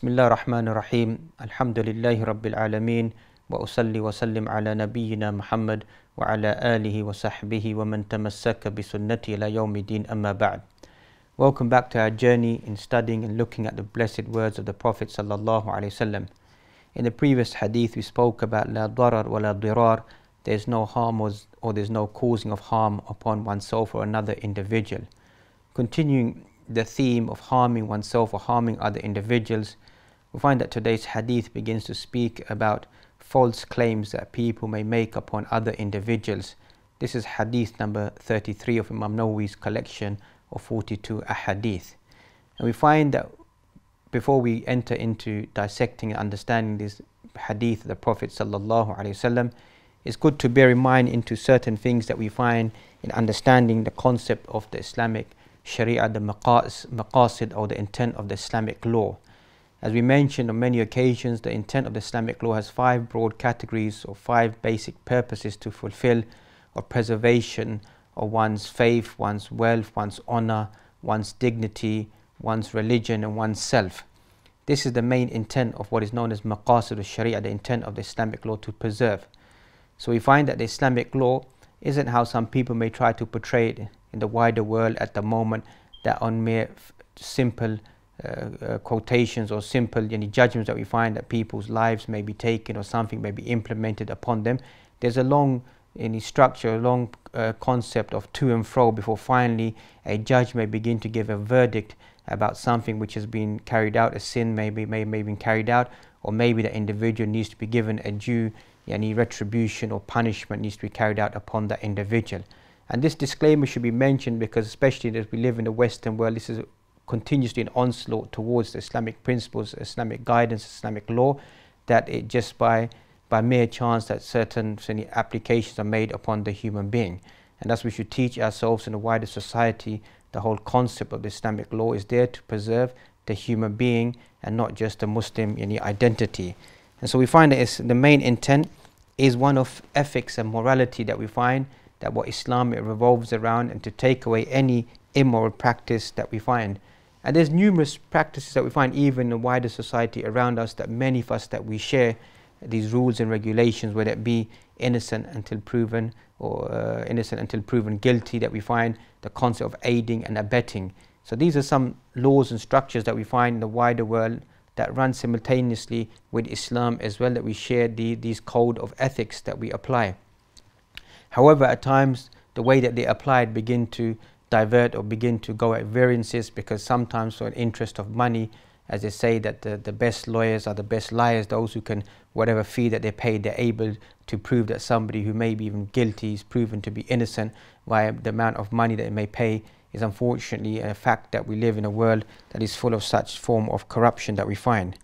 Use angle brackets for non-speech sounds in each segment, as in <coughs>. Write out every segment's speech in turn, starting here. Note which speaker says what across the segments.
Speaker 1: بسم الله الرحمن الرحيم الحمد لله رب العالمين وأصلي وسلم على نبينا محمد وعلى آله وصحبه ومن تمسك بسنته إلى يوم الدين أما بعد Welcome back to our journey in studying and looking at the blessed words of the Prophet sallallahu alaihi wasallam. In the previous hadith we spoke about la darar wa la dirar, there's no harm or, or there's no causing of harm upon oneself or another individual. Continuing the theme of harming oneself or harming other individuals, we find that today's hadith begins to speak about false claims that people may make upon other individuals. This is hadith number 33 of Imam Nawawi's collection of 42 ahadith. And we find that before we enter into dissecting and understanding this hadith of the Prophet wasallam, it's good to bear in mind into certain things that we find in understanding the concept of the Islamic Sharia, the maqasid or the intent of the Islamic law. As we mentioned on many occasions, the intent of the Islamic law has five broad categories or five basic purposes to fulfill or preservation of one's faith, one's wealth, one's honor, one's dignity, one's religion, and one's self. This is the main intent of what is known as maqasid al-sharia, the intent of the Islamic law to preserve. So we find that the Islamic law isn't how some people may try to portray it in the wider world at the moment, that on mere simple uh, uh, quotations or simple any judgments that we find that people's lives may be taken or something may be implemented upon them. There's a long any structure, a long uh, concept of to and fro before finally a judge may begin to give a verdict about something which has been carried out, a sin maybe may, may have been carried out, or maybe the individual needs to be given a due any retribution or punishment needs to be carried out upon that individual. And this disclaimer should be mentioned because especially as we live in the Western world, this is continuously an onslaught towards the Islamic principles, Islamic guidance, Islamic law, that it just by by mere chance that certain, certain applications are made upon the human being. And thus we should teach ourselves in a wider society the whole concept of the Islamic law is there to preserve the human being and not just the Muslim any identity. And so we find that the main intent is one of ethics and morality that we find that what Islam it revolves around and to take away any immoral practice that we find. And there's numerous practices that we find even in the wider society around us that many of us that we share these rules and regulations, whether it be innocent until proven or uh, innocent until proven guilty, that we find the concept of aiding and abetting. So these are some laws and structures that we find in the wider world that run simultaneously with Islam as well, that we share the, these code of ethics that we apply. However, at times the way that they applied begin to divert or begin to go at variances because sometimes for an interest of money as they say that the, the best lawyers are the best liars, those who can, whatever fee that they pay, they're able to prove that somebody who may be even guilty is proven to be innocent via the amount of money that they may pay is unfortunately a fact that we live in a world that is full of such form of corruption that we find.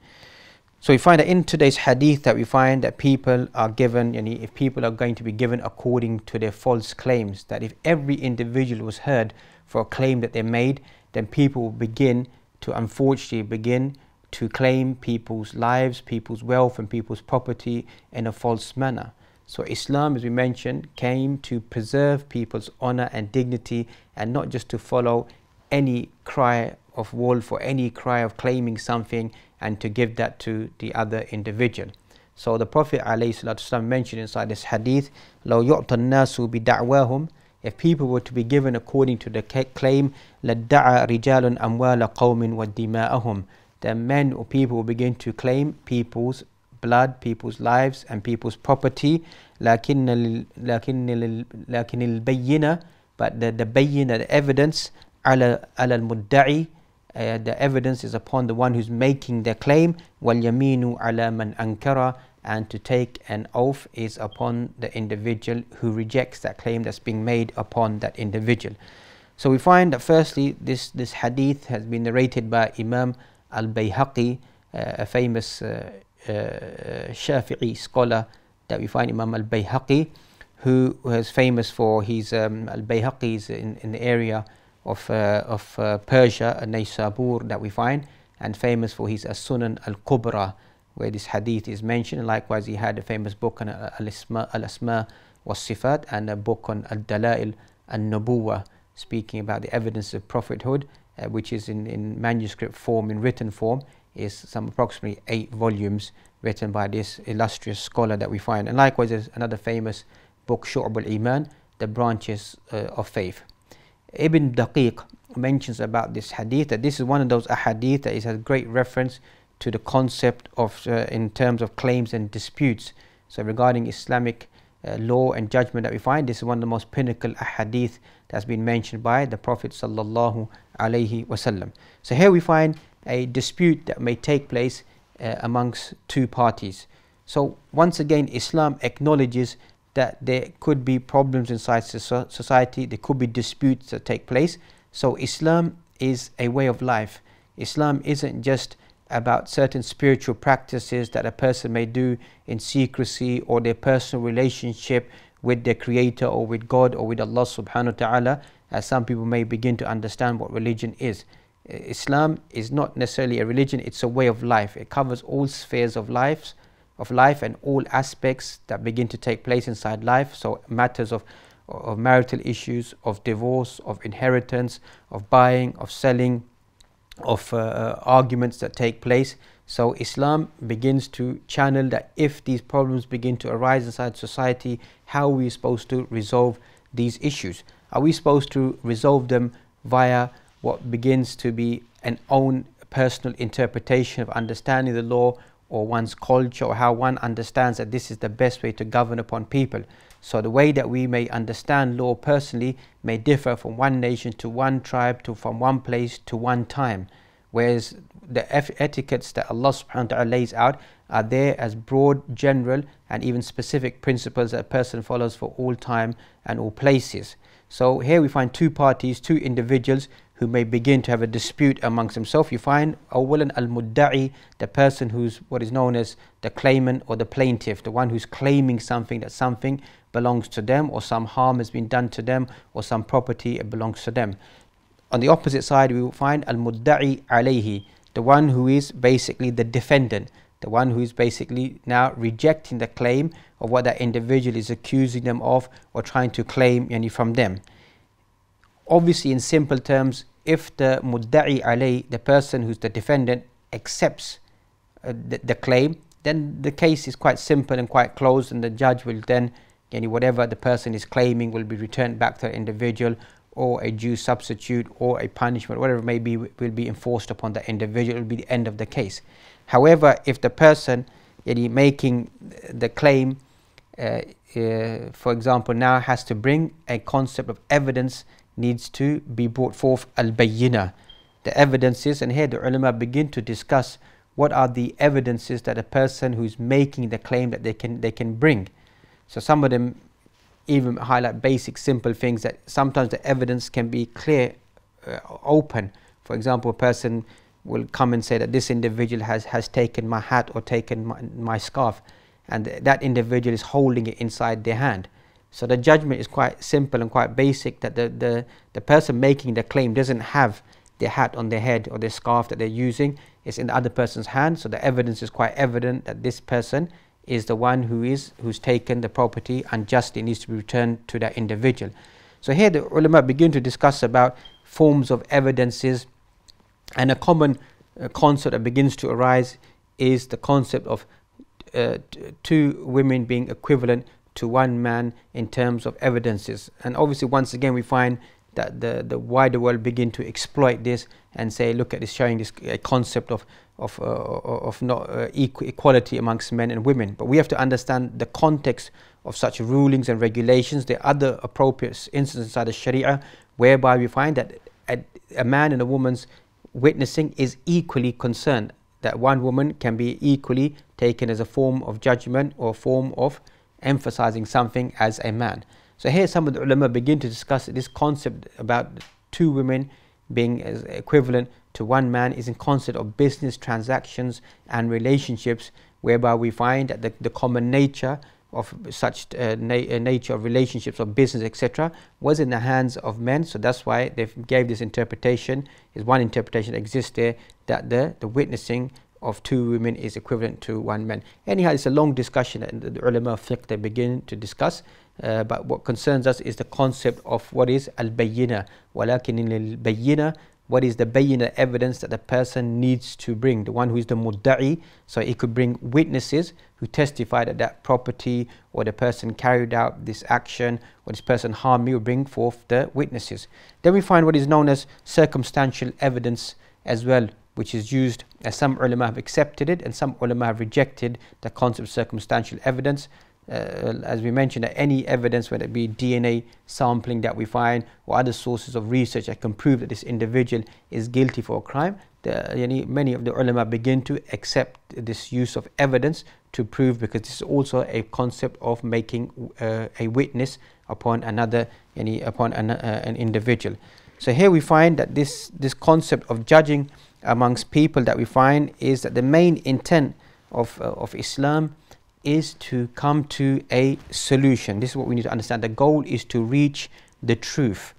Speaker 1: So we find that in today's hadith that we find that people are given, if people are going to be given according to their false claims, that if every individual was heard for a claim that they made, then people will begin to unfortunately begin to claim people's lives, people's wealth, and people's property in a false manner. So, Islam, as we mentioned, came to preserve people's honor and dignity and not just to follow any cry of wolf or any cry of claiming something and to give that to the other individual. So, the Prophet ﷺ mentioned inside this hadith, لو يعطى الناس بدعواهم if people were to be given according to the claim, لَدَّعَى رِجَالٌ أَمْوَالَ قَوْمٍ وَدِّمَاءَهُمْ Then men or people will begin to claim people's blood, people's lives, and people's property. لكن لكن لكن البينة but the, the bayina, the evidence على على المدعي uh, the evidence is upon the one who's making the claim واليمين على من أنكر and to take an oath is upon the individual who rejects that claim that's being made upon that individual. So we find that firstly this, this hadith has been narrated by Imam al-Bayhaqi, uh, a famous uh, uh, Shafi'i scholar that we find Imam al-Bayhaqi, who was famous for his um, al-Bayhaqi is in, in the area of, uh, of uh, Persia, Naysabur that we find, and famous for his As-Sunan al-Kubra, where this hadith is mentioned. Likewise, he had a famous book on Al-Asma, Al-Asma was Sifat and a book on Al-Dalail al-Nubuwa, speaking about the evidence of prophethood, uh, which is in, in manuscript form, in written form, is some approximately eight volumes written by this illustrious scholar that we find. And likewise, there's another famous book, Shu'ab al-Iman, the branches uh, of faith. Ibn Daqiq mentions about this hadith that this is one of those ahadith that is a great reference to the concept of uh, in terms of claims and disputes. So regarding Islamic uh, law and judgment that we find, this is one of the most pinnacle ahadith that's been mentioned by the Prophet sallallahu alaihi wasallam. So here we find a dispute that may take place uh, amongst two parties. So once again, Islam acknowledges that there could be problems inside society, there could be disputes that take place. So Islam is a way of life. Islam isn't just about certain spiritual practices that a person may do in secrecy or their personal relationship with their creator or with God or with Allah subhanahu wa ta'ala as some people may begin to understand what religion is. Islam is not necessarily a religion, it's a way of life. It covers all spheres of life, of life and all aspects that begin to take place inside life. So matters of, of marital issues, of divorce, of inheritance, of buying, of selling, of uh, uh, arguments that take place. So Islam begins to channel that if these problems begin to arise inside society, how are we supposed to resolve these issues? Are we supposed to resolve them via what begins to be an own personal interpretation of understanding the law or one's culture or how one understands that this is the best way to govern upon people. So the way that we may understand law personally may differ from one nation to one tribe to from one place to one time. Whereas the etiquettes that Allah subhanahu wa ta'ala lays out are there as broad, general and even specific principles that a person follows for all time and all places. So here we find two parties, two individuals who may begin to have a dispute amongst themselves. You find awalan al-mudda'i, the person who's what is known as the claimant or the plaintiff, the one who's claiming something that something belongs to them or some harm has been done to them or some property belongs to them. On the opposite side, we will find al-mudda'i alayhi, the one who is basically the defendant, the one who is basically now rejecting the claim of what that individual is accusing them of or trying to claim yani, from them obviously in simple terms if the mudda'i alay the person who's the defendant accepts uh, the, the, claim then the case is quite simple and quite closed and the judge will then any whatever the person is claiming will be returned back to the individual or a due substitute or a punishment whatever it may be will be enforced upon the individual. It will be the end of the case. However if the person making the claim uh, uh, for example now has to bring a concept of evidence needs to be brought forth al-bayyina, the evidences, and here the ulama begin to discuss what are the evidences that a person who's making the claim that they can they can bring. So some of them even highlight basic simple things that sometimes the evidence can be clear, uh, open. For example, a person will come and say that this individual has, has taken my hat or taken my, my scarf and that individual is holding it inside their hand. So the judgment is quite simple and quite basic that the, the, the person making the claim doesn't have their hat on their head or their scarf that they're using. It's in the other person's hand. So the evidence is quite evident that this person is the one who is who's taken the property and unjustly needs to be returned to that individual. So here the ulama begin to discuss about forms of evidences and a common uh, concept that begins to arise is the concept of uh, two women being equivalent to one man in terms of evidences. And obviously, once again, we find that the, the wider world begin to exploit this and say, look at this, showing this a concept of of, uh, of not uh, equality amongst men and women. But we have to understand the context of such rulings and regulations. There are other appropriate instances inside the Sharia whereby we find that a, a man and a woman's witnessing is equally concerned. That one woman can be equally taken as a form of judgment or form of emphasizing something as a man. So here some of the ulama begin to discuss this concept about two women being equivalent to one man is in concept of business transactions and relationships whereby we find that the, the common nature of such uh, na uh, nature of relationships or business etc was in the hands of men so that's why they gave this interpretation is one interpretation that exists there that the, the witnessing of two women is equivalent to one man. Anyhow, it's a long discussion and the ulama of fiqh they begin to discuss. Uh, but what concerns us is the concept of what is al-bayyina. ولكن البينة what is the bayina evidence that the person needs to bring, the one who is the mudda'i. So he could bring witnesses who testify that that property or the person carried out this action or this person harmed me, will bring forth the witnesses. Then we find what is known as circumstantial evidence as well, which is used as some ulama have accepted it and some ulama have rejected the concept of circumstantial evidence uh, as we mentioned, any evidence, whether it be DNA sampling that we find or other sources of research that can prove that this individual is guilty for a crime, the, many of the ulama begin to accept this use of evidence to prove because this is also a concept of making uh, a witness upon another, any, upon an, uh, an individual. So here we find that this, this concept of judging amongst people that we find is that the main intent of, uh, of Islam is to come to a solution. This is what we need to understand. The goal is to reach the truth.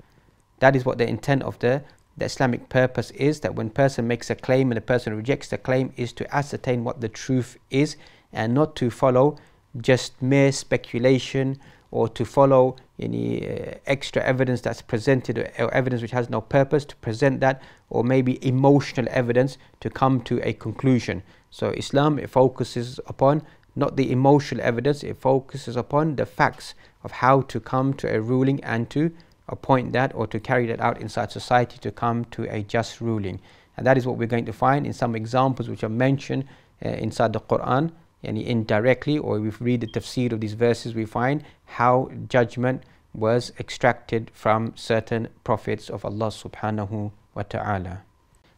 Speaker 1: That is what the intent of the, the Islamic purpose is that when person makes a claim and the person rejects the claim is to ascertain what the truth is and not to follow just mere speculation or to follow any uh, extra evidence that's presented or, evidence which has no purpose to present that or maybe emotional evidence to come to a conclusion. So Islam it focuses upon not the emotional evidence. It focuses upon the facts of how to come to a ruling and to appoint that or to carry that out inside society to come to a just ruling. And that is what we're going to find in some examples which are mentioned uh, inside the Quran and indirectly or if we read the tafsir of these verses we find how judgment was extracted from certain prophets of Allah subhanahu wa ta'ala.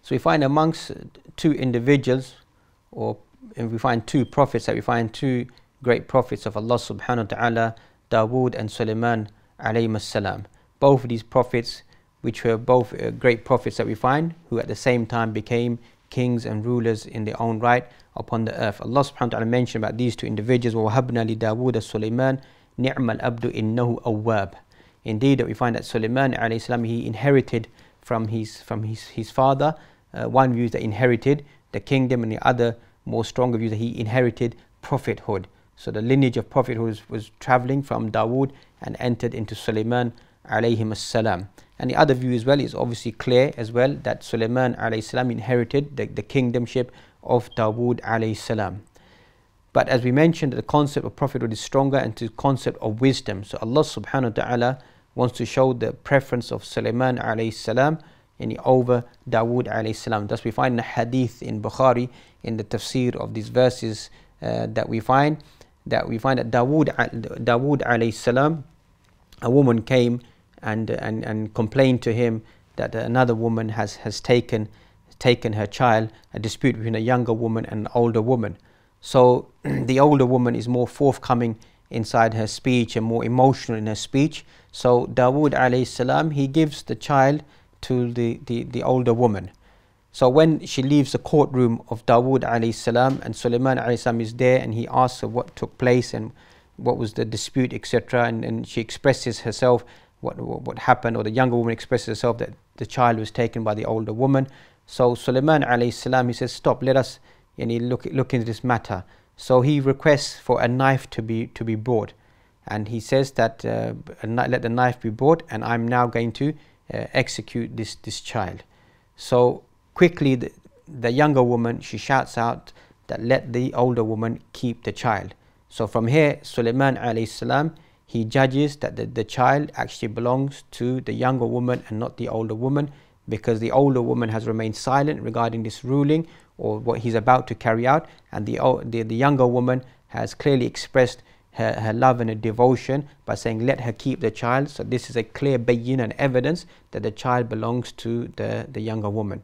Speaker 1: So we find amongst two individuals or we find two prophets that we find two great prophets of Allah subhanahu wa ta'ala, Dawood and Sulaiman alayhi salam. Both of these prophets, which were both uh, great prophets that we find, who at the same time became kings and rulers in their own right upon the earth. Allah subhanahu wa ta'ala mentioned about these two individuals, وَوَهَبْنَا لِدَاوُودَ سُلَيْمَانَ نِعْمَ الْأَبْدُ إِنَّهُ أَوَّابٌ Indeed, that we find that Sulaiman alayhi salam, he inherited from his, from his, his father. Uh, one view is that inherited the kingdom and the other more stronger view that he inherited prophethood. So the lineage of prophethood was, was traveling from Dawood and entered into Sulaiman alayhi salam. And the other view as well is obviously clear as well that Sulaiman alayhi salam inherited the, the kingdomship of Dawood alayhi salam. But as we mentioned, the concept of prophethood is stronger and the concept of wisdom. So Allah subhanahu wa ta'ala wants to show the preference of Sulaiman alayhi salam over Dawood alayhi salam. Thus we find in a hadith in Bukhari in the tafsir of these verses uh, that we find that we find that Dawood Dawood alayhi salam a woman came and and and complained to him that another woman has has taken taken her child a dispute between a younger woman and an older woman so <clears throat> the older woman is more forthcoming inside her speech and more emotional in her speech so Dawood alayhi salam he gives the child to the, the, the older woman. So when she leaves the courtroom of Dawood alayhi salam and Sulaiman alayhi salam is there and he asks her what took place and what was the dispute etc and, and she expresses herself what, what, what happened or the younger woman expresses herself that the child was taken by the older woman. So Sulaiman alayhi salam he says stop let us he look, look into this matter. So he requests for a knife to be to be brought and he says that uh, let the knife be brought and I'm now going to uh, execute this, this child. So quickly, the, the younger woman she shouts out that let the older woman keep the child. So from here, Sulaiman alayhi salam he judges that the, the child actually belongs to the younger woman and not the older woman because the older woman has remained silent regarding this ruling or what he's about to carry out and the, the, the younger woman has clearly expressed her, her love and her devotion by saying, Let her keep the child. So, this is a clear bayin and evidence that the child belongs to the, the younger woman.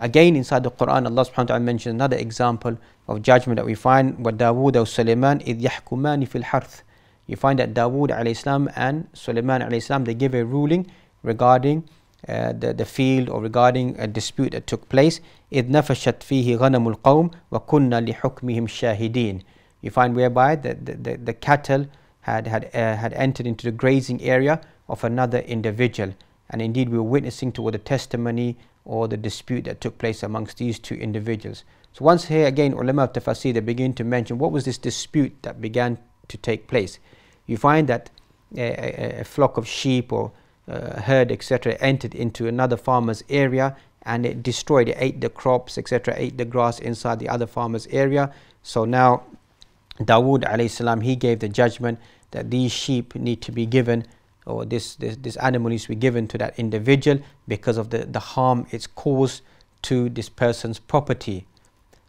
Speaker 1: Again, inside the Quran, Allah subhanahu wa ta'ala mentions another example of judgment that we find with Dawood or Sulaiman إِذْ يَحْكُمَانِ فِي الْحَرْثِ You find that Dawood alayhi and Sulaiman alayhi they give a ruling regarding uh, the, the field or regarding a dispute that took place. إِذْ نَفَشَتْ فِيهِ غَنَمُ الْقَوْمِ وَكُنَّا لِحُكْمِهِمْ شَاهِدِينَ you find whereby the, the, the, the cattle had, had, uh, had entered into the grazing area of another individual. And indeed, we were witnessing to the testimony or the dispute that took place amongst these two individuals. So once here again, ulama of tafsir, they begin to mention what was this dispute that began to take place. You find that a, a, a flock of sheep or uh, herd, etc., entered into another farmer's area and it destroyed it ate the crops etc ate the grass inside the other farmers area so now Dawood alayhi salam he gave the judgment that these sheep need to be given or this, this, this animal needs to be given to that individual because of the, the harm it's caused to this person's property.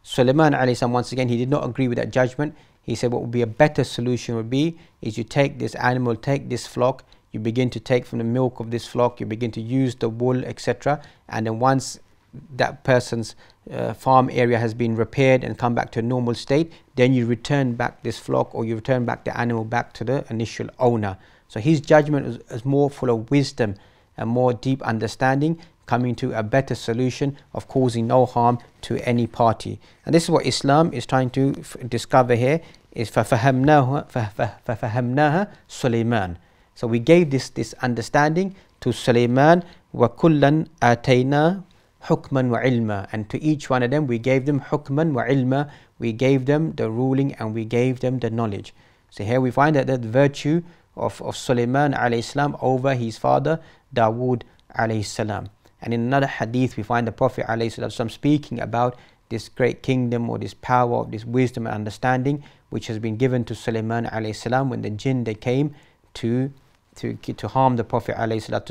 Speaker 1: Sulaiman salam, once again he did not agree with that judgment. He said what would be a better solution would be is you take this animal, take this flock, you begin to take from the milk of this flock, you begin to use the wool, etc. And then once that person's uh, farm area has been repaired and come back to a normal state, then you return back this flock or you return back the animal back to the initial owner. So his judgment is, is more full of wisdom and more deep understanding, coming to a better solution of causing no harm to any party. And this is what Islam is trying to discover here is فَفَهَمْنَاهَا Sulaiman. So we gave this, this understanding to Sulaiman وَكُلًّا آتَيْنَا hukman wa ilma and to each one of them we gave them hukman wa ilma we gave them the ruling and we gave them the knowledge so here we find that the virtue of, of Sulaiman alayhi salam over his father Dawood alayhi salam and in another hadith we find the Prophet alayhi salam speaking about this great kingdom or this power of this wisdom and understanding which has been given to Sulaiman alayhi salam when the jinn they came to to, to harm the Prophet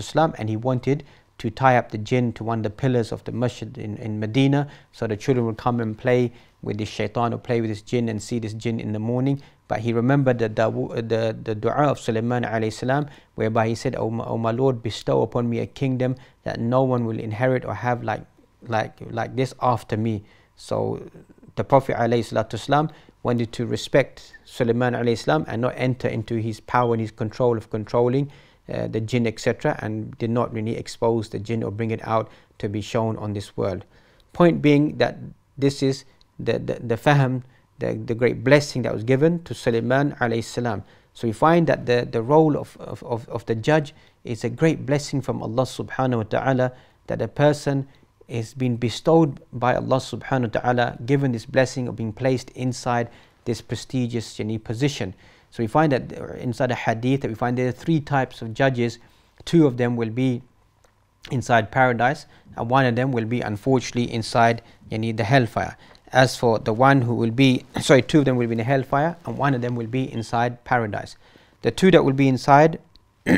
Speaker 1: salam and he wanted to tie up the jinn to one of the pillars of the masjid in, in Medina so the children would come and play with this shaitan or play with this jinn and see this jinn in the morning. But he remembered the, the, the dua of Sulaiman salam whereby he said, oh my, oh my Lord, bestow upon me a kingdom that no one will inherit or have like, like, like this after me. So the Prophet salam wanted to respect Sulaiman alayhi and not enter into his power and his control of controlling uh, the jinn, etc., and did not really expose the jinn or bring it out to be shown on this world. Point being that this is the, the, the fahm, the, the great blessing that was given to Sulaiman alayhi salam. So we find that the, the role of, of, of, of the judge is a great blessing from Allah subhanahu wa ta'ala that a person is being bestowed by Allah subhanahu wa ta'ala, given this blessing of being placed inside this prestigious yani, position. So we find that inside the hadith that we find there are three types of judges. Two of them will be inside paradise and one of them will be unfortunately inside yani, the hellfire. As for the one who will be, <coughs> sorry, two of them will be in the hellfire and one of them will be inside paradise. The two that will be inside,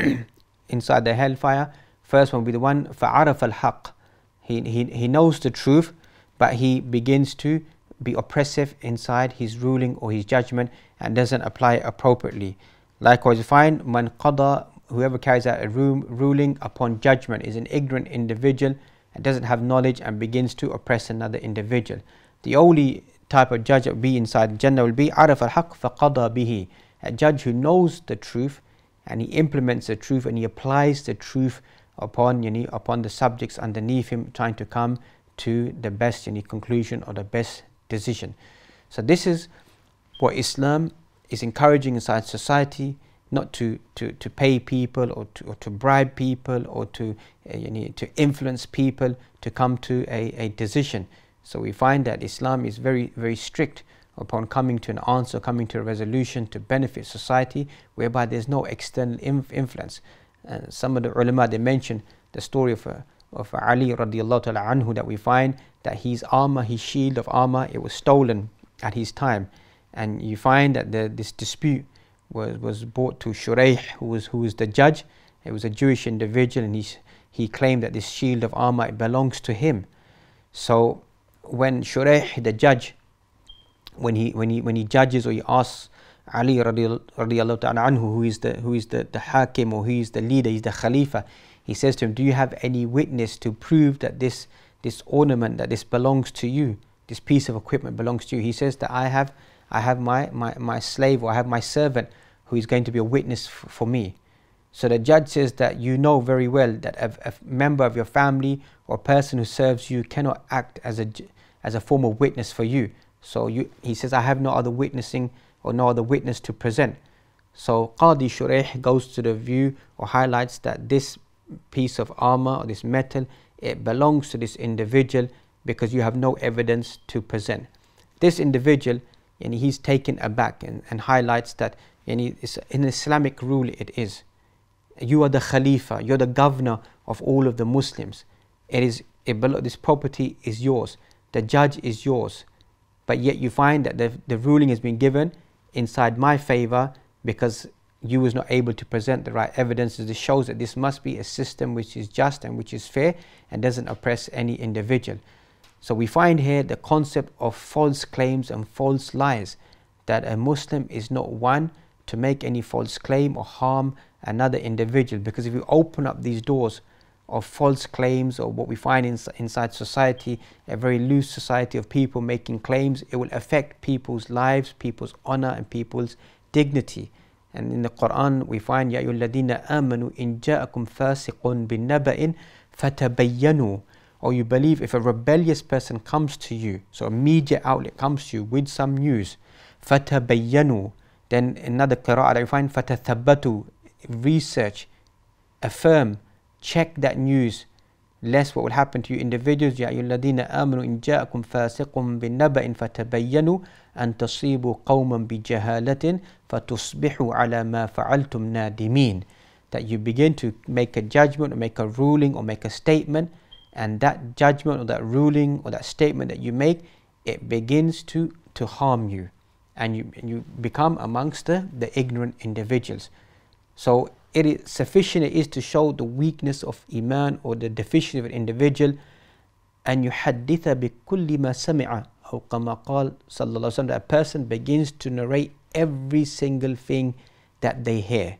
Speaker 1: <coughs> inside the hellfire, first one will be the one فَعَرَفَ الْحَقِّ he, he, he knows the truth but he begins to be oppressive inside his ruling or his judgment and doesn't apply appropriately. Likewise, you find man qada, whoever carries out a ruling upon judgment, is an ignorant individual and doesn't have knowledge and begins to oppress another individual. The only type of judge that will be inside Jannah will be araf al-haq faqada bihi, a judge who knows the truth and he implements the truth and he applies the truth upon you know, upon the subjects underneath him, trying to come to the best know, conclusion or the best decision. So this is what Islam is encouraging inside society, not to, to, to pay people or to, or to bribe people or to, uh, you know, to influence people to come to a, a decision. So we find that Islam is very, very strict upon coming to an answer, coming to a resolution to benefit society, whereby there's no external inf influence. And some of the ulama they mention the story of, uh, of Ali radiallahu ta'ala anhu that we find that his armor, his shield of armor, it was stolen at his time. And you find that the, this dispute was, was brought to Shuraih, who was, who was the judge. It was a Jewish individual, and he, he claimed that this shield of armor it belongs to him. So when Shuraih, the judge, when he, when he, when he judges or he asks Ali radiallahu ta'ala anhu, who is, the, who is the, the hakim or who is the leader, he's the khalifa, he says to him, Do you have any witness to prove that this, this ornament, that this belongs to you? This piece of equipment belongs to you. He says that I have, I have my, my, my slave or I have my servant who is going to be a witness for me. So the judge says that you know very well that a, a, member of your family or person who serves you cannot act as a, as a form of witness for you. So you, he says, I have no other witnessing or no other witness to present. So Qadi Shuraih goes to the view or highlights that this piece of armor or this metal, it belongs to this individual because you have no evidence to present. This individual, and he's taken aback and, and highlights that in Islamic rule it is. You are the Khalifa, you're the governor of all of the Muslims. It is it this property is yours, the judge is yours, but yet you find that the, the ruling has been given inside my favor because you was not able to present the right evidences. This shows that this must be a system which is just and which is fair and doesn't oppress any individual. So we find here the concept of false claims and false lies, that a Muslim is not one to make any false claim or harm another individual. Because if you open up these doors of false claims or what we find in, inside society, a very loose society of people making claims, it will affect people's lives, people's honor, and people's dignity. And in the Quran, we find, يَا أَيُّهَا الَّذِينَ آمَنُوا إِن جَاءَكُمْ فَاسِقٌ بِنَبَإٍ فَتَبَيَّنُوا Or you believe if a rebellious person comes to you, so a media outlet comes to you with some news, فَتَبَيَّنُوا Then another qira'ah that we find, فَتَثَبَّتُوا Research, affirm, check that news, lest what will happen to you individuals يا أيها الذين آمنوا إن جاءكم فاسق بنبأ فتبينوا أن تصيبوا قوما بجهالة فتصبحوا على ما فعلتم نادمين that you begin to make a judgment or make a ruling or make a statement and that judgment or that ruling or that statement that you make it begins to to harm you and you, and you become amongst the, the ignorant individuals so it is sufficient it is to show the weakness of iman or the deficiency of an individual and يحدث بكل ما سمع أو كما قال صلى الله عليه وسلم that a person begins to narrate every single thing that they hear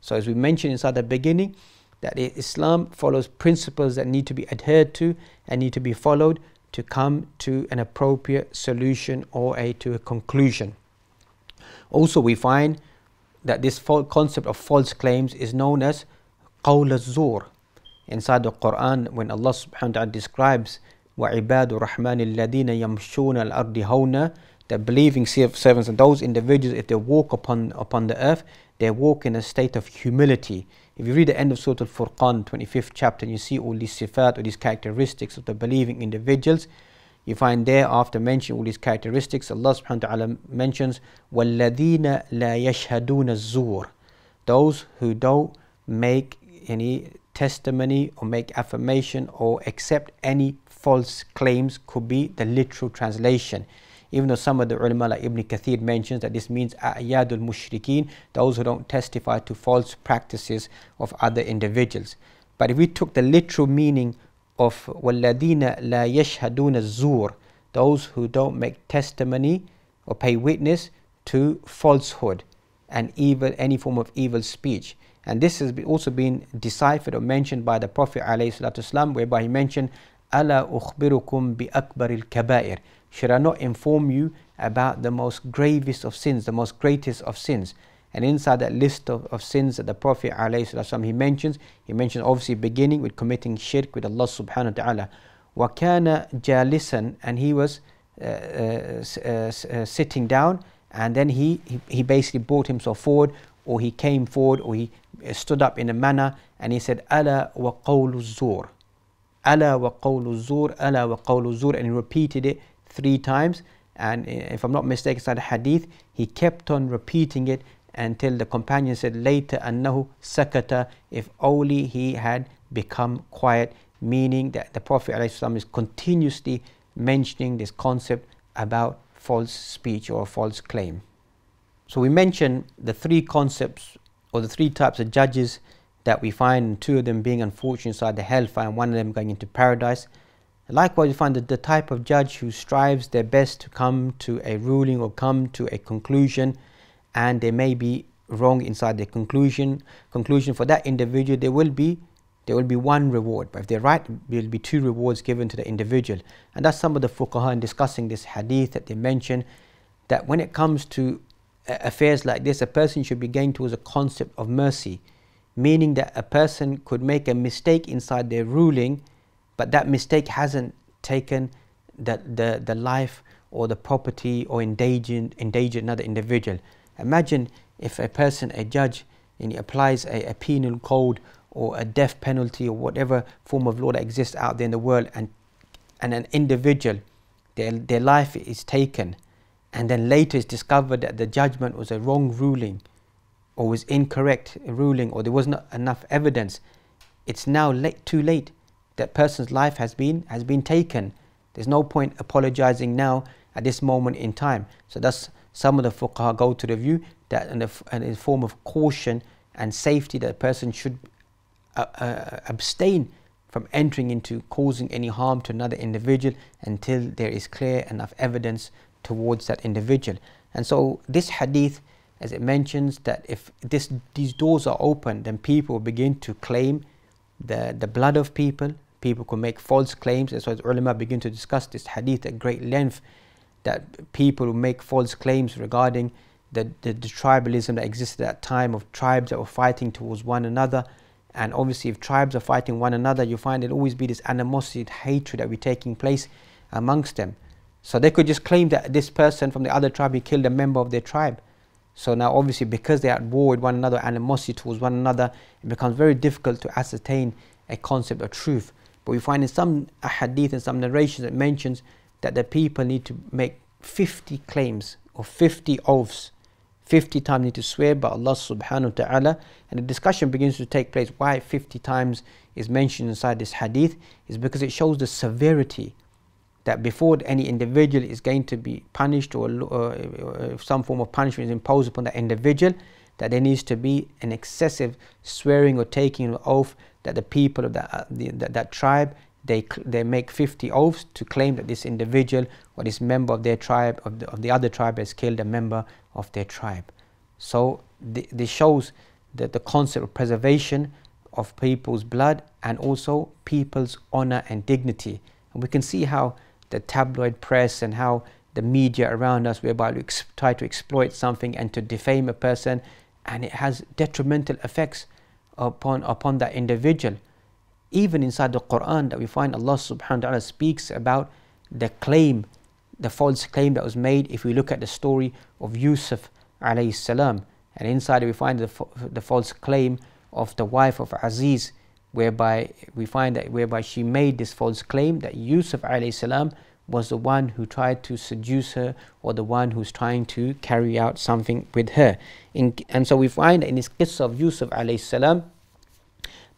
Speaker 1: so as we mentioned inside the beginning that Islam follows principles that need to be adhered to and need to be followed to come to an appropriate solution or a to a conclusion also we find that this concept of false claims is known as qawl al-zur. Inside the Quran, when Allah subhanahu wa ta'ala describes وَعِبَادُ الرَّحْمَنِ الَّذِينَ يَمْشُونَ الْأَرْضِ هَوْنًا The believing servants and those individuals, if they walk upon, upon the earth, they walk in a state of humility. If you read the end of Surah Al-Furqan, 25th chapter, and you see all these sifat, or these characteristics of the believing individuals, you find there after mentioning all these characteristics, Allah subhanahu wa ta'ala mentions, وَالَّذِينَ لَا يَشْهَدُونَ الزُّورِ Those who don't make any testimony or make affirmation or accept any false claims could be the literal translation. Even though some of the ulama like Ibn Kathir mentions that this means a'yadul mushrikeen, those who don't testify to false practices of other individuals. But if we took the literal meaning of وَالَّذِينَ لَا يَشْهَدُونَ الزُّورِ Those who don't make testimony or pay witness to falsehood and evil, any form of evil speech. And this has also been deciphered or mentioned by the Prophet ﷺ, whereby he mentioned, أَلَا أُخْبِرُكُمْ بِأَكْبَرِ الْكَبَائِرِ Should I not inform you about the most gravest of sins, the most greatest of sins? And inside that list of, of sins that the Prophet ﷺ, he mentions, he mentions obviously beginning with committing shirk with Allah subhanahu wa ta'ala. وَكَانَ جَالِسًا And he was uh, uh, uh, uh, sitting down and then he, he, he basically brought himself forward or he came forward or he stood up in a manner and he said, أَلَا وَقَوْلُ الزُّورِ أَلَا وَقَوْلُ الزُّورِ أَلَا وَقَوْلُ الزُّورِ And he repeated it three times. And if I'm not mistaken, inside the hadith, he kept on repeating it until the companion said later annahu sakata if only he had become quiet meaning that the prophet ﷺ is continuously mentioning this concept about false speech or false claim. So we mentioned the three concepts or the three types of judges that we find two of them being unfortunate inside the hellfire and one of them going into paradise. Likewise we find that the type of judge who strives their best to come to a ruling or come to a conclusion and they may be wrong inside their conclusion conclusion. For that individual there will be there will be one reward but if they're right there will be two rewards given to the individual. And that's some of the fuqaha in discussing this hadith that they mention that when it comes to uh, affairs like this a person should be going towards a concept of mercy meaning that a person could make a mistake inside their ruling but that mistake hasn't taken the, the, the life or the property or endangered, endangered another individual Imagine if a person, a judge, and he applies a, a penal code or a death penalty or whatever form of law that exists out there in the world and and an individual their, their life is taken and then later it's discovered that the judgment was a wrong ruling or was incorrect ruling or there was not enough evidence it's now late, too late that person's life has been has been taken. There's no point apologizing now at this moment in time. So that's some of the fuqaha go to the view that in a, in a form of caution and safety that a person should uh, uh, abstain from entering into causing any harm to another individual until there is clear enough evidence towards that individual. And so this hadith, as it mentions that if this, these doors are open, then people begin to claim the, the blood of people. People could make false claims. Why the ulama begin to discuss this hadith at great length that people who make false claims regarding the, the, the, tribalism that existed at that time of tribes that were fighting towards one another. And obviously, if tribes are fighting one another, you find it always be this animosity, hatred that be taking place amongst them. So they could just claim that this person from the other tribe he killed a member of their tribe. So now, obviously, because they are at war with one another, animosity towards one another, it becomes very difficult to ascertain a concept of truth. But we find in some hadith and some narrations it mentions that the people need to make 50 claims or 50 oaths 50 times need to swear by Allah subhanahu wa ta'ala. And the discussion begins to take place why 50 times is mentioned inside this hadith is because it shows the severity that before any individual is going to be punished or uh, some form of punishment is imposed upon that individual that there needs to be an excessive swearing or taking an oath that the people of that, uh, the, that, that tribe they, they make 50 oaths to claim that this individual or this member of their tribe, of the, of the other tribe, has killed a member of their tribe. So th this shows that the concept of preservation of people's blood and also people's honor and dignity. And we can see how the tabloid press and how the media around us, whereby we try to exploit something and to defame a person, and it has detrimental effects upon, upon that individual even inside the Quran that we find Allah subhanahu wa ta'ala speaks about the claim, the false claim that was made if we look at the story of Yusuf alayhi salam. And inside we find the, the false claim of the wife of Aziz, whereby we find that whereby she made this false claim that Yusuf alayhi salam was the one who tried to seduce her or the one who's trying to carry out something with her. In, and so we find in this case of Yusuf alayhi salam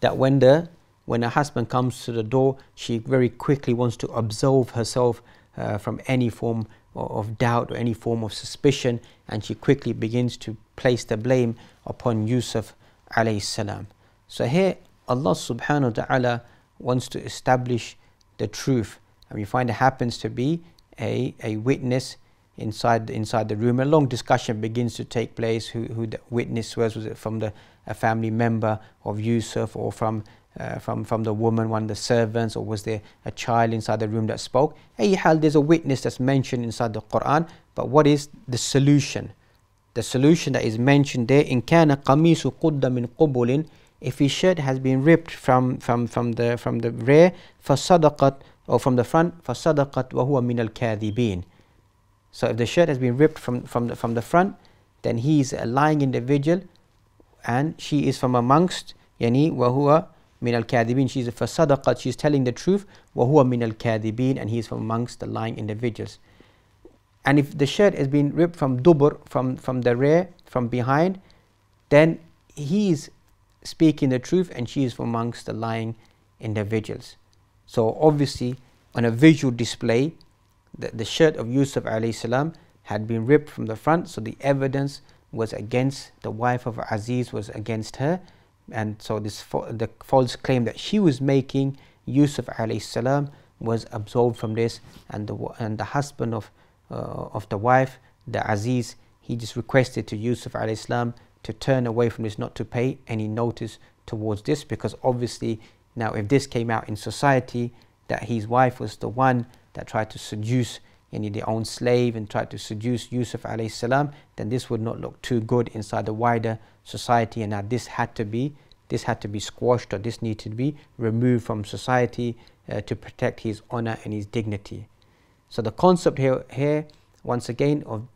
Speaker 1: that when the when her husband comes to the door, she very quickly wants to absolve herself uh, from any form of doubt or any form of suspicion, and she quickly begins to place the blame upon Yusuf alayhi salam. So here, Allah subhanahu wa ta'ala wants to establish the truth, and we find it happens to be a, a witness inside inside the room. A long discussion begins to take place. Who, who the witness was? Was it from the a family member of Yusuf or from uh, from, from the woman, one of the servants, or was there a child inside the room that spoke? Anyhow, there's a witness that's mentioned inside the Quran, but what is the solution? The solution that is mentioned there, in kana qamisu qudda min qubulin, if his shirt has been ripped from, from, from, the, from the rear, fasadaqat, or from the front, fasadaqat wa huwa min al So if the shirt has been ripped from, from, the, from the front, then he is a lying individual, and she is from amongst, yani, wa huwa min al kadibin. She's fasadaqat, she's telling the truth. Wahuwa min al kadibin, and he's from amongst the lying individuals. And if the shirt has been ripped from dubur, from, from the rear, from behind, then he's speaking the truth and she is from amongst the lying individuals. So obviously, on a visual display, the, the shirt of Yusuf salam had been ripped from the front, so the evidence was against the wife of Aziz was against her and so this the false claim that she was making Yusuf alayhi salam was absolved from this. And the and the husband of uh, of the wife the Aziz he just requested to Yusuf alayhi salam to turn away from this not to pay any notice towards this. Because obviously now if this came out in society that his wife was the one that tried to seduce any their own slave and tried to seduce Yusuf alayhi salam, then this would not look too good inside the wider society and that this had to be this had to be squashed or this needed to be removed from society uh, to protect his honor and his dignity. So the concept here, here once again of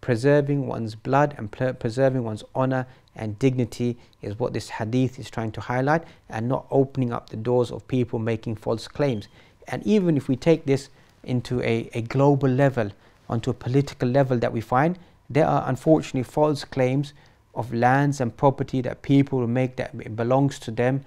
Speaker 1: preserving one's blood and preserving one's honor and dignity is what this hadith is trying to highlight and not opening up the doors of people making false claims. And even if we take this into a, a global level, onto a political level that we find, there are unfortunately false claims of lands and property that people make that it belongs to them.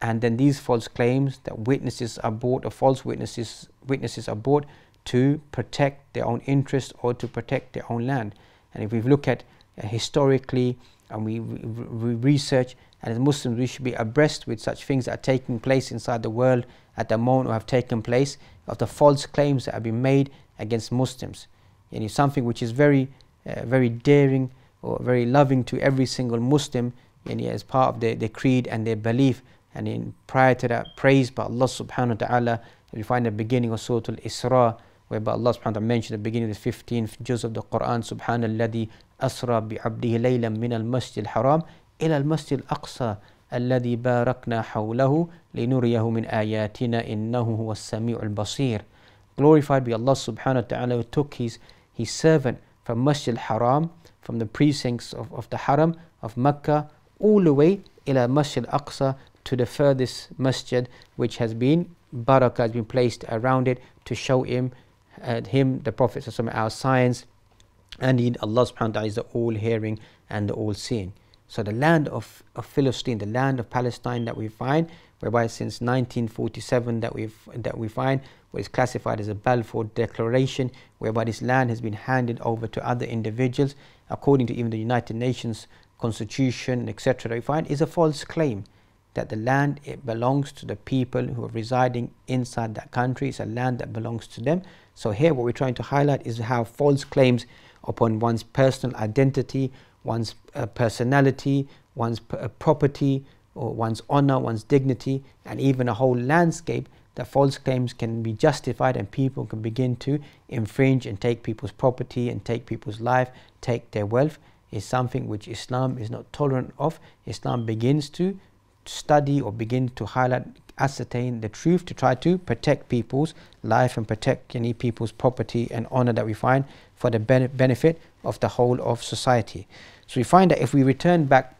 Speaker 1: And then these false claims that witnesses are brought or false witnesses witnesses are brought to protect their own interests or to protect their own land. And if we look at uh, historically and we, we, research, and as Muslims, we should be abreast with such things that are taking place inside the world at the moment or have taken place of the false claims that have been made against Muslims. And it's something which is very, uh, very daring or very loving to every single Muslim and as part of their, their creed and their belief. And in prior to that, praise by Allah subhanahu wa ta'ala, we find the beginning of Surah Al-Isra, whereby Allah subhanahu wa ta'ala mentioned the beginning of the 15th juz of the Quran, Subhanalladhi asra bi'abdihi laylan min al-masjid al-haram ila al-masjid al-aqsa الذي باركنا حوله لنريه من آياتنا إنه هو السميع البصير Glorified be Allah subhanahu wa ta'ala who took his, his servant from Masjid al-Haram, from the precincts of, of the Haram of Mecca, all the way ila Masjid al-Aqsa to the furthest masjid which has been barakah has been placed around it to show him uh, him, the Prophet our signs, and in Allah subhanahu wa ta'ala is the all hearing and the all seeing. So the land of, of Philistine, the land of Palestine that we find, whereby since 1947 that we that we find what is classified as a Balfour Declaration, whereby this land has been handed over to other individuals, according to even the United Nations Constitution, etc. We find is a false claim that the land it belongs to the people who are residing inside that country. It's a land that belongs to them. So here what we're trying to highlight is how false claims upon one's personal identity, one's uh, personality, one's uh, property, or one's honor, one's dignity, and even a whole landscape, that false claims can be justified and people can begin to infringe and take people's property and take people's life, take their wealth, is something which Islam is not tolerant of. Islam begins to study or begin to highlight, ascertain the truth to try to protect people's life and protect any people's property and honor that we find for the benefit of the whole of society. So we find that if we return back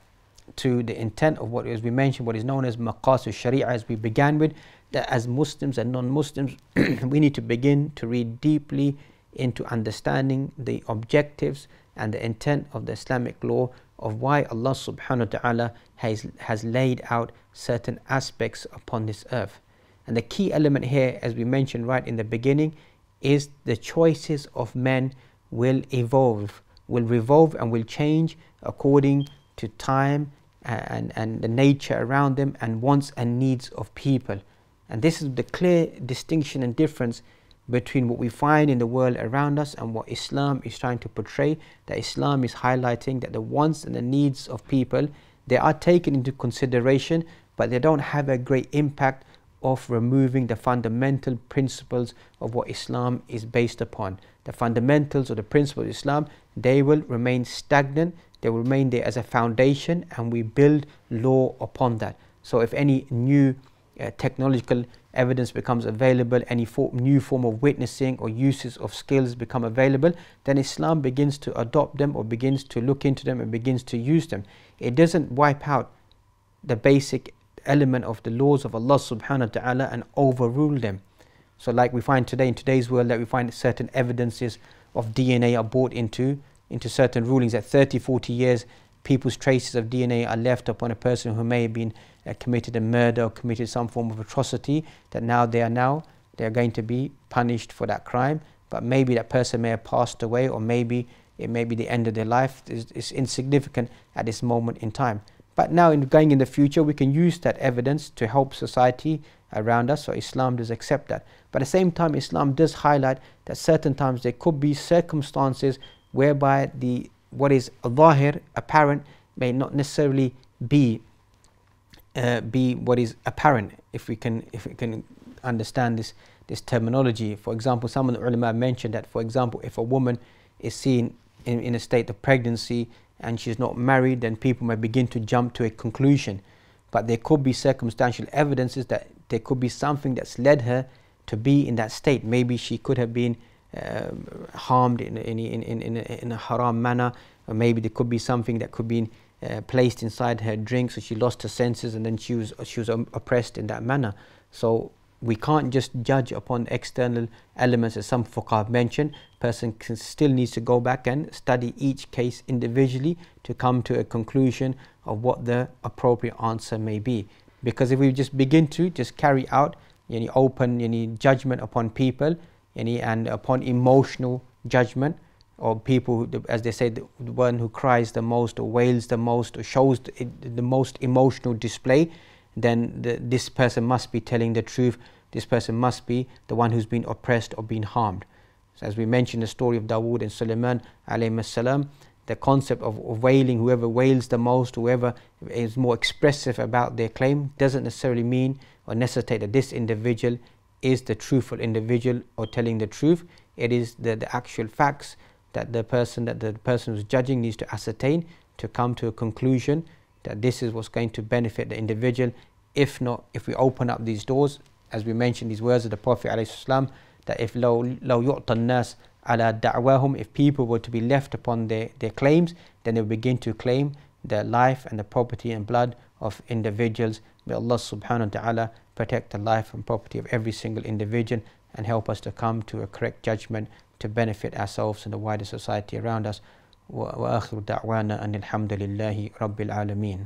Speaker 1: to the intent of what as we mentioned, what is known as maqasid sharia as we began with, that as Muslims and non-Muslims, <clears throat> we need to begin to read deeply into understanding the objectives and the intent of the Islamic law of why Allah subhanahu wa ta'ala has, has laid out certain aspects upon this earth. And the key element here, as we mentioned right in the beginning, is the choices of men will evolve, will revolve and will change according to time and, and the nature around them and wants and needs of people. And this is the clear distinction and difference between what we find in the world around us and what Islam is trying to portray. That Islam is highlighting that the wants and the needs of people they are taken into consideration, but they don't have a great impact of removing the fundamental principles of what Islam is based upon. The fundamentals or the principles of Islam, they will remain stagnant, they will remain there as a foundation, and we build law upon that. So, if any new uh, technological evidence becomes available, any form, new form of witnessing or uses of skills become available, then Islam begins to adopt them or begins to look into them and begins to use them. It doesn't wipe out the basic element of the laws of Allah subhanahu wa ta'ala and overrule them. So like we find today in today's world that we find certain evidences of DNA are brought into into certain rulings that 30, 40 years people's traces of DNA are left upon a person who may have been uh, committed a murder or committed some form of atrocity that now they are now they are going to be punished for that crime. But maybe that person may have passed away or maybe it may be the end of their life. Is insignificant at this moment in time but now in going in the future we can use that evidence to help society around us so islam does accept that. But at the same time islam does highlight that certain times there could be circumstances whereby the what is zahir apparent may not necessarily be uh, be what is apparent if we can if we can understand this this terminology. For example some of the ulama mentioned that for example if a woman is seen in, in a state of pregnancy and she's not married then people may begin to jump to a conclusion. But there could be circumstantial evidences that there could be something that's led her to be in that state. Maybe she could have been uh, harmed in, in, in, in, in a haram manner. Or maybe there could be something that could be uh, placed inside her drink, so she lost her senses, and then she was she was oppressed in that manner. So we can't just judge upon external elements, as some fuqaha mentioned. Person still needs to go back and study each case individually to come to a conclusion of what the appropriate answer may be. Because if we just begin to just carry out any open any judgment upon people any, and upon emotional judgment, or people, as they say, the one who cries the most or wails the most or shows the, the most emotional display, then the, this person must be telling the truth. This person must be the one who's been oppressed or been harmed. So as we mentioned the story of Dawood and salam, the concept of, of wailing, whoever wails the most, whoever is more expressive about their claim, doesn't necessarily mean or necessitate that this individual is the truthful individual or telling the truth. It is the, the actual facts that the person that the person who's judging needs to ascertain to come to a conclusion that this is what's going to benefit the individual. If not, if we open up these doors, as we mentioned these words of the Prophet ﷺ, that if لو لو يعطى الناس على دعواهم if people were to be left upon their, their claims then they will begin to claim the life and the property and blood of individuals may Allah subhanahu wa ta'ala protect the life and property of every single individual and help us to come to a correct judgment to benefit ourselves and the wider society around us وآخر دعوانا أن الحمد لله رب العالمين